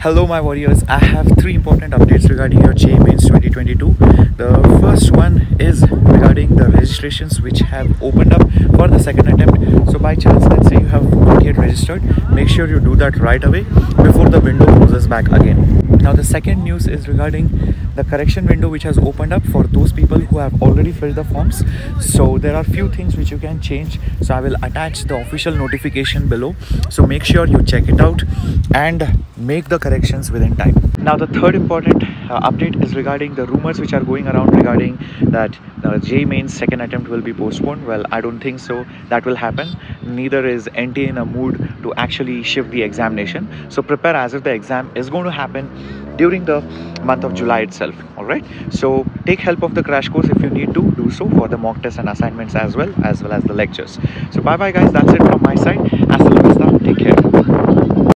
Hello, my warriors. I have three important updates regarding your Mains 2022. The first one is regarding the registrations which have opened up for the second attempt. So, by chance, let's say you have not yet registered, make sure you do that right away before the window closes back again. Now, the second news is regarding the correction window which has opened up for those people who have already filled the forms. So, there are few things which you can change. So, I will attach the official notification below. So, make sure you check it out and make the corrections within time. Now, the third important uh, update is regarding the rumors which are going around regarding that the JEE Mains second attempt will be postponed. Well, I don't think so. That will happen. Neither is NTA in a mood to actually shift the examination. So, prepare as if the exam is going to happen during the month of July itself. All right. So, take help of the crash course if you need to do so for the mock tests and assignments as well as well as the lectures. So, bye bye, guys. That's it from my side.